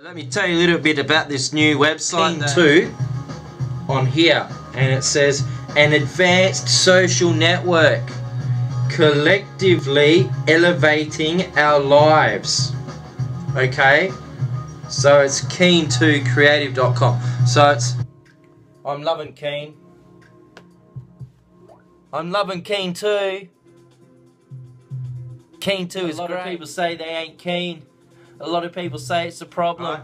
Let me tell you a little bit about this new website too. On here, and it says an advanced social network collectively elevating our lives. Okay, so it's keen2creative.com. So it's I'm loving Keen. I'm loving Keen too. Keen too is a lot great. of people say they ain't keen. A lot of people say it's a problem.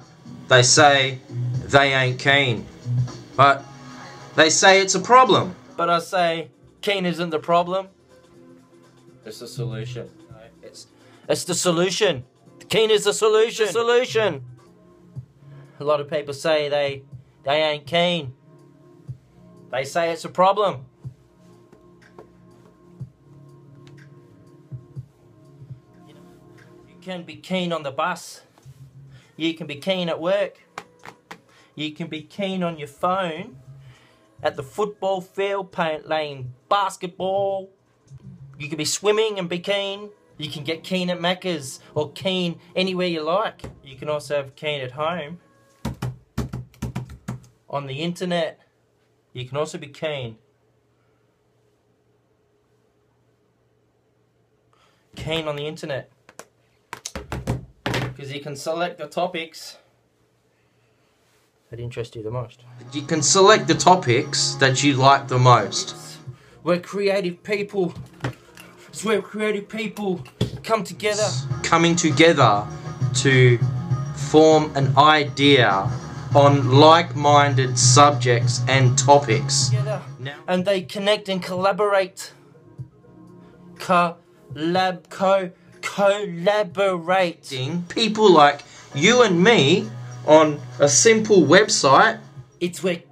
They say they ain't keen. But they say it's a problem. But I say keen isn't the problem. It's the solution. It's it's the solution. Keen is the solution. The solution. A lot of people say they they ain't keen. They say it's a problem. Can be keen on the bus. You can be keen at work. You can be keen on your phone at the football field playing basketball. You can be swimming and be keen. You can get keen at Macca's or keen anywhere you like. You can also have keen at home. On the internet, you can also be keen. Keen on the internet. Because you can select the topics that interest you the most. You can select the topics that you like the most. We're creative people. It's where creative people come together. Coming together to form an idea on like-minded subjects and topics. And they connect and collaborate. Collab, co, collaborating. People like you and me on a simple website. It's where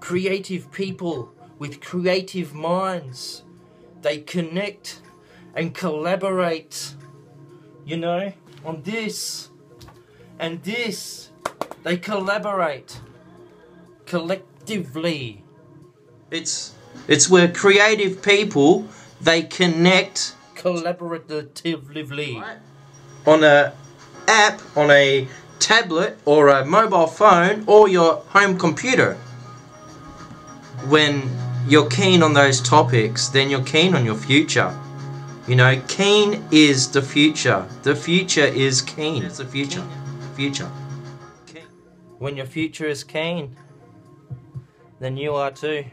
creative people with creative minds, they connect and collaborate, you know, on this and this. They collaborate collectively. It's it's where creative people they connect collaboratively right. on a app on a tablet or a mobile phone or your home computer. When you're keen on those topics, then you're keen on your future. You know, keen is the future. The future is keen. It's the future. Future. When your future is keen, then you are too.